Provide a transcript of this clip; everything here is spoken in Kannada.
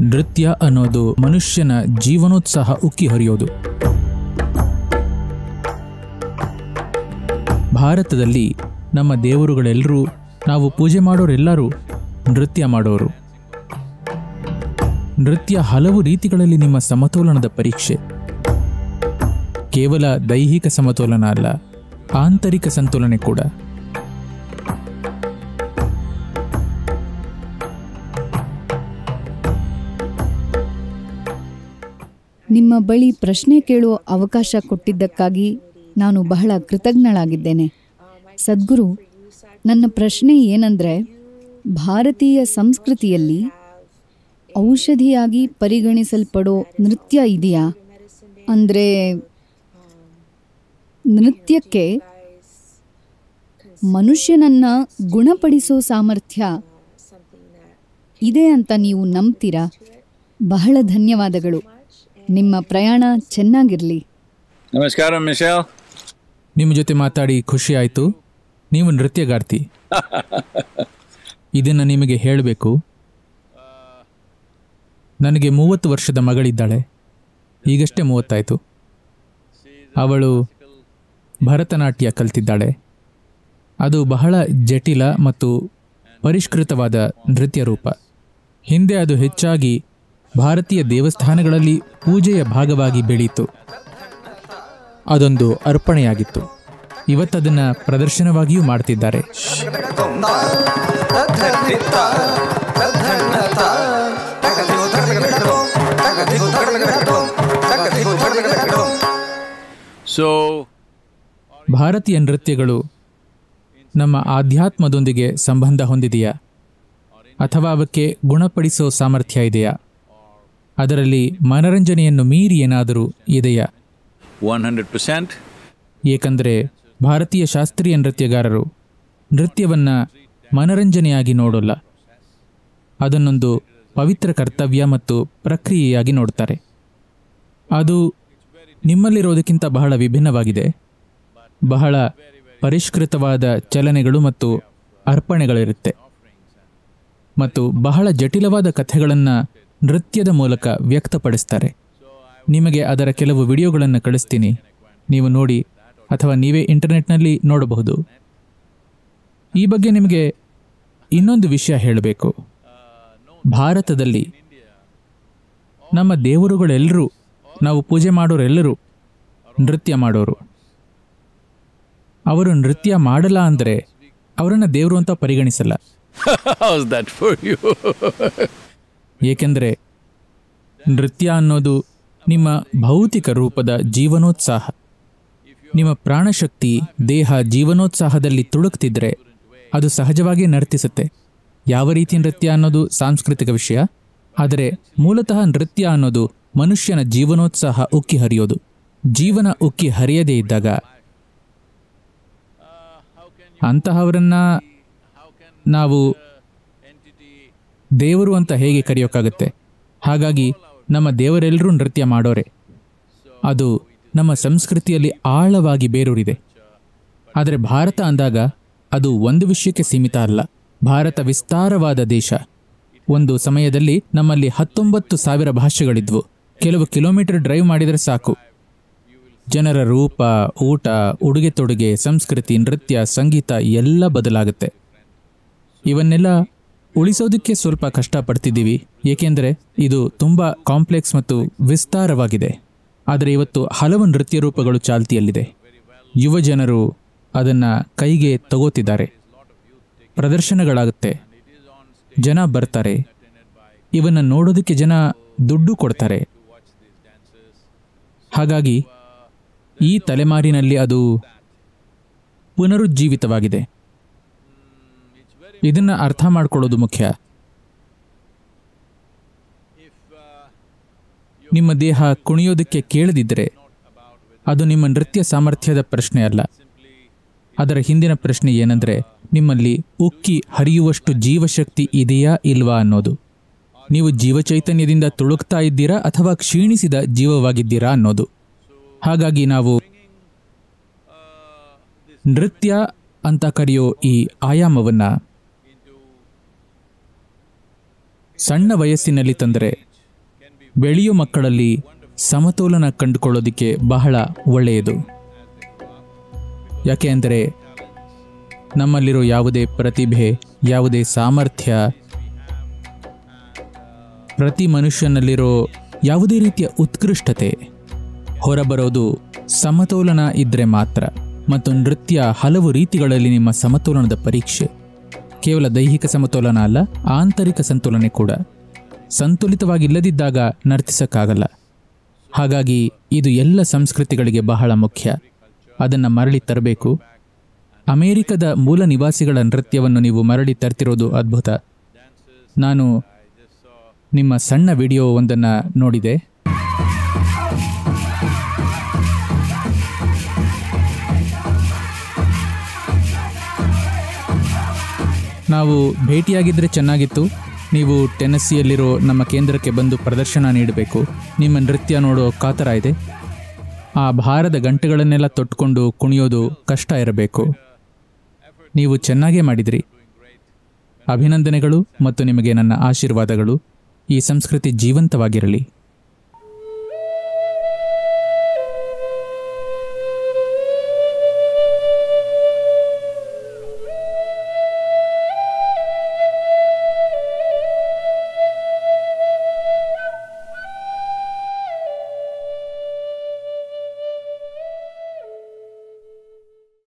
ನೃತ್ಯ ಅನ್ನೋದು ಮನುಷ್ಯನ ಜೀವನೋತ್ಸಾಹ ಉಕ್ಕಿ ಹರಿಯೋದು. ಭಾರತದಲ್ಲಿ ನಮ್ಮ ದೇವರುಗಳೆಲ್ಲರೂ ನಾವು ಪೂಜೆ ಮಾಡೋರೆಲ್ಲರೂ ನೃತ್ಯ ಮಾಡೋರು. ನೃತ್ಯ ಹಲವು ರೀತಿಗಳಲ್ಲಿ ನಿಮ್ಮ ಸಮತೋಲನದ ಪರೀಕ್ಷೆ. ಕೇವಲ ದೈಹಿಕ ಸಮತೋಲನ ಅಲ್ಲ, ಆಂತರಿಕ ಸಂತುಲನೆ ಕೂಡ. ನಿಮ್ಮ ಬಳಿ ಪ್ರಶ್ನೆ ಕೇಳುವ ಅವಕಾಶ ಕೊಟ್ಟಿದ್ದಕ್ಕಾಗಿ ನಾನು ಬಹಳ ಕೃತಜ್ಞಳಾಗಿದ್ದೇನೆ. ಸದ್ಗುರು, ನನ್ನ ಪ್ರಶ್ನೆ ಏನಂದರೆ, ಭಾರತೀಯ ಸಂಸ್ಕೃತಿಯಲ್ಲಿ ಔಷಧಿಯಾಗಿ ಪರಿಗಣಿಸಲ್ಪಡೋ ನೃತ್ಯ ಇದೆಯಾ? ಅಂದರೆ, ನೃತ್ಯಕ್ಕೆ ಮನುಷ್ಯನನ್ನ ಗುಣಪಡಿಸೋ ಸಾಮರ್ಥ್ಯ ಇದೆ ಅಂತ ನೀವು ನಂಬ್ತೀರಾ? ಬಹಳ ಧನ್ಯವಾದಗಳು. ನಿಮ್ಮ ಪ್ರಯಾಣ ಚೆನ್ನಾಗಿರಲಿ. ನಮಸ್ಕಾರ ಮಿಶಾಲ್. ನಿಮ್ಮ ಜೊತೆ ಮಾತಾಡಿ ಖುಷಿ ಆಯಿತು. ನೀವು ನೃತ್ಯಗಾರ್ತಿ. ಇದನ್ನು ನಿಮಗೆ ಹೇಳಬೇಕು. ನನಗೆ ಮೂವತ್ತು ವರ್ಷದ ಮಗಳಿದ್ದಾಳೆ. ಈಗಷ್ಟೇ ಮೂವತ್ತಾಯಿತು. ಅವಳು ಭರತನಾಟ್ಯ ಕಲ್ತಿದ್ದಾಳೆ. ಅದು ಬಹಳ ಜಟಿಲ ಮತ್ತು ಪರಿಷ್ಕೃತವಾದ ನೃತ್ಯ ರೂಪ. ಹಿಂದೆ ಅದು ಹೆಚ್ಚಾಗಿ ಭಾರತೀಯ ದೇವಸ್ಥಾನಗಳಲ್ಲಿ ಪೂಜೆಯ ಭಾಗವಾಗಿ ಬೆಳೀತು. ಅದೊಂದು ಅರ್ಪಣೆಯಾಗಿತ್ತು. ಇವತ್ತದನ್ನು ಪ್ರದರ್ಶನವಾಗಿಯೂ ಮಾಡ್ತಿದ್ದಾರೆ. ಸೊ ಭಾರತೀಯ ನೃತ್ಯಗಳು ನಮ್ಮ ಆಧ್ಯಾತ್ಮದೊಂದಿಗೆ ಸಂಬಂಧ ಹೊಂದಿದೆಯಾ? ಅಥವಾ ಅವಕ್ಕೆ ಗುಣಪಡಿಸೋ ಸಾಮರ್ಥ್ಯ ಇದೆಯಾ? ಅದರಲ್ಲಿ ಮನರಂಜನೆಯನ್ನು ಮೀರಿ ಏನಾದರೂ ಇದೆಯಾ? 100%. ಏಕೆಂದರೆ ಭಾರತೀಯ ಶಾಸ್ತ್ರೀಯ ನೃತ್ಯಗಾರರು ನೃತ್ಯವನ್ನು ಮನರಂಜನೆಯಾಗಿ ನೋಡೋಲ್ಲ. ಅದನ್ನೊಂದು ಪವಿತ್ರ ಕರ್ತವ್ಯ ಮತ್ತು ಪ್ರಕ್ರಿಯೆಯಾಗಿ ನೋಡ್ತಾರೆ. ಅದು ನಿಮ್ಮಲ್ಲಿರೋದಕ್ಕಿಂತ ಬಹಳ ವಿಭಿನ್ನವಾಗಿದೆ. ಬಹಳ ಪರಿಷ್ಕೃತವಾದ ಚಲನೆಗಳು ಮತ್ತು ಅರ್ಪಣೆಗಳಿರುತ್ತೆ. ಮತ್ತು ಬಹಳ ಜಟಿಲವಾದ ಕಥೆಗಳನ್ನು ನೃತ್ಯದ ಮೂಲಕ ವ್ಯಕ್ತಪಡಿಸ್ತಾರೆ. ನಿಮಗೆ ಅದರ ಕೆಲವು ವಿಡಿಯೋಗಳನ್ನು ಕಳಿಸ್ತೀನಿ. ನೀವು ನೋಡಿ ಅಥವಾ ನೀವೇ ಇಂಟರ್ನೆಟ್ನಲ್ಲಿ ನೋಡಬಹುದು. ಈ ಬಗ್ಗೆ ನಿಮಗೆ ಇನ್ನೊಂದು ವಿಷಯ ಹೇಳಬೇಕು. ಭಾರತದಲ್ಲಿ ನಮ್ಮ ದೇವರುಗಳೆಲ್ಲರೂ, ನಾವು ಪೂಜೆ ಮಾಡೋರೆಲ್ಲರೂ ನೃತ್ಯ ಮಾಡೋರು. ಅವರು ನೃತ್ಯ ಮಾಡಲ್ಲ ಅಂದರೆ ಅವರನ್ನು ದೇವರು ಅಂತ ಪರಿಗಣಿಸಲ್ಲ. ಏಕೆಂದರೆ ನೃತ್ಯ ಅನ್ನೋದು ನಿಮ್ಮ ಭೌತಿಕ ರೂಪದ ಜೀವನೋತ್ಸಾಹ. ನಿಮ್ಮ ಪ್ರಾಣಶಕ್ತಿ ದೇಹ ಜೀವನೋತ್ಸಾಹದಲ್ಲಿ ತುಳುಕ್ತಿದ್ರೆ ಅದು ಸಹಜವಾಗಿ ನರ್ತಿಸುತ್ತೆ. ಯಾವ ರೀತಿ ನೃತ್ಯ ಅನ್ನೋದು ಸಾಂಸ್ಕೃತಿಕ ವಿಷಯ, ಆದರೆ ಮೂಲತಃ ನೃತ್ಯ ಅನ್ನೋದು ಮನುಷ್ಯನ ಜೀವನೋತ್ಸಾಹ ಉಕ್ಕಿ ಹರಿಯೋದು. ಜೀವನ ಉಕ್ಕಿ ಹರಿಯದೇ ಇದ್ದಾಗ ಅಂತಹವರನ್ನ ನಾವು ದೇವರು ಅಂತ ಹೇಗೆ ಕರೆಯೋಕ್ಕಾಗುತ್ತೆ? ಹಾಗಾಗಿ ನಮ್ಮ ದೇವರೆಲ್ಲರೂ ನೃತ್ಯ ಮಾಡೋರೆ. ಅದು ನಮ್ಮ ಸಂಸ್ಕೃತಿಯಲ್ಲಿ ಆಳವಾಗಿ ಬೇರೂರಿದೆ. ಆದರೆ ಭಾರತ ಅಂದಾಗ ಅದು ಒಂದು ವಿಷಯಕ್ಕೆ ಸೀಮಿತ ಅಲ್ಲ. ಭಾರತ ವಿಸ್ತಾರವಾದ ದೇಶ. ಒಂದು ಸಮಯದಲ್ಲಿ ನಮ್ಮಲ್ಲಿ ಹತ್ತೊಂಬತ್ತು ಸಾವಿರ ಭಾಷೆಗಳಿದ್ವು. ಕೆಲವು ಕಿಲೋಮೀಟರ್ ಡ್ರೈವ್ ಮಾಡಿದರೆ ಸಾಕು. ಜನರ ರೂಪ, ಊಟ, ಉಡುಗೆ ತೊಡುಗೆ, ಸಂಸ್ಕೃತಿ, ನೃತ್ಯ, ಸಂಗೀತ ಎಲ್ಲ ಬದಲಾಗುತ್ತೆ. ಇವನ್ನೆಲ್ಲ ಉಳಿಸೋದಕ್ಕೆ ಸ್ವಲ್ಪ ಕಷ್ಟಪಡ್ತಿದ್ದೀವಿ, ಏಕೆಂದರೆ ಇದು ತುಂಬ ಕಾಂಪ್ಲೆಕ್ಸ್ ಮತ್ತು ವಿಸ್ತಾರವಾಗಿದೆ. ಆದರೆ ಇವತ್ತು ಹಲವು ನೃತ್ಯ ರೂಪಗಳು ಚಾಲ್ತಿಯಲ್ಲಿದೆ. ಯುವ ಜನರು ಅದನ್ನು ಕೈಗೆ ತಗೋತಿದ್ದಾರೆ. ಪ್ರದರ್ಶನಗಳಾಗುತ್ತೆ. ಜನ ಬರ್ತಾರೆ. ಇವನ್ನು ನೋಡೋದಕ್ಕೆ ಜನ ದುಡ್ಡು ಕೊಡ್ತಾರೆ. ಹಾಗಾಗಿ ಈ ತಲೆಮಾರಿನಲ್ಲಿ ಅದು ಪುನರುಜ್ಜೀವಿತವಾಗಿದೆ. ಇದನ್ನ ಅರ್ಥ ಮಾಡ್ಕೊಳ್ಳೋದು ಮುಖ್ಯ. ನಿಮ್ಮ ದೇಹ ಕುಣಿಯೋದಕ್ಕೆ ಕೇಳದಿದ್ದರೆ ಅದು ನಿಮ್ಮ ನೃತ್ಯ ಸಾಮರ್ಥ್ಯದ ಪ್ರಶ್ನೆ ಅಲ್ಲ. ಅದರ ಹಿಂದಿನ ಪ್ರಶ್ನೆ ಏನಂದ್ರೆ, ನಿಮ್ಮಲ್ಲಿ ಉಕ್ಕಿ ಹರಿಯುವಷ್ಟು ಜೀವಶಕ್ತಿ ಇದೆಯಾ ಇಲ್ವಾ ಅನ್ನೋದು. ನೀವು ಜೀವಚೈತನ್ಯದಿಂದ ತುಳುಕ್ತಾ ಇದ್ದೀರಾ ಅಥವಾ ಕ್ಷೀಣಿಸಿದ ಜೀವವಾಗಿದ್ದೀರಾ ಅನ್ನೋದು. ಹಾಗಾಗಿ ನಾವು ನೃತ್ಯ ಅಂತ ಕರೆಯೋ ಈ ಆಯಾಮವನ್ನ ಸಣ್ಣ ವಯಸ್ಸಿನಲ್ಲಿ ತಂದರೆ ಬೆಳೆಯೋ ಮಕ್ಕಳಲ್ಲಿ ಸಮತೋಲನ ಕಂಡುಕೊಳ್ಳೋದಕ್ಕೆ ಬಹಳ ಒಳ್ಳೆಯದು. ಯಾಕೆ ಅಂದರೆ ನಮ್ಮಲ್ಲಿರೋ ಯಾವುದೇ ಪ್ರತಿಭೆ, ಯಾವುದೇ ಸಾಮರ್ಥ್ಯ, ಪ್ರತಿ ಮನುಷ್ಯನಲ್ಲಿರೋ ಯಾವುದೇ ರೀತಿಯ ಉತ್ಕೃಷ್ಟತೆ ಹೊರಬರೋದು ಸಮತೋಲನ ಇದ್ದರೆ ಮಾತ್ರ. ಮತ್ತು ನೃತ್ಯ ಹಲವು ರೀತಿಗಳಲ್ಲಿ ನಿಮ್ಮ ಸಮತೋಲನದ ಪರೀಕ್ಷೆ. ಕೇವಲ ದೈಹಿಕ ಸಮತೋಲನ ಅಲ್ಲ, ಆಂತರಿಕ ಸಂತುಲನೆ ಕೂಡ. ಸಂತುಲಿತವಾಗಿಲ್ಲದಿದ್ದಾಗ ನರ್ತಿಸಕ್ಕಾಗಲ್ಲ. ಹಾಗಾಗಿ ಇದು ಎಲ್ಲ ಸಂಸ್ಕೃತಿಗಳಿಗೆ ಬಹಳ ಮುಖ್ಯ. ಅದನ್ನು ಮರಳಿ ತರಬೇಕು. ಅಮೆರಿಕದ ಮೂಲ ನಿವಾಸಿಗಳ ನೃತ್ಯವನ್ನು ನೀವು ಮರಳಿ ತರ್ತಿರೋದು ಅದ್ಭುತ. ನಾನು ನಿಮ್ಮ ಸಣ್ಣ ವಿಡಿಯೋ ಒಂದನ್ನು ನೋಡಿದೆ. ನಾವು ಭೇಟಿಯಾಗಿದ್ದರೆ ಚೆನ್ನಾಗಿತ್ತು. ನೀವು ಟೆನಸ್ಸಿಯಲ್ಲಿರೋ ನಮ್ಮ ಕೇಂದ್ರಕ್ಕೆ ಬಂದು ಪ್ರದರ್ಶನ ನೀಡಬೇಕು. ನಿಮ್ಮ ನೃತ್ಯ ನೋಡೋ ಕಾತರ ಇದೆ. ಆ ಭಾರದ ಗಂಟೆಗಳನ್ನೆಲ್ಲ ತೊಟ್ಕೊಂಡು ಕುಣಿಯೋದು ಕಷ್ಟ ಇರಬೇಕು. ನೀವು ಚೆನ್ನಾಗೇ ಮಾಡಿದ್ರಿ. ಅಭಿನಂದನೆಗಳು ಮತ್ತು ನಿಮಗೆ ನನ್ನ ಆಶೀರ್ವಾದಗಳು. ಈ ಸಂಸ್ಕೃತಿ ಜೀವಂತವಾಗಿರಲಿ.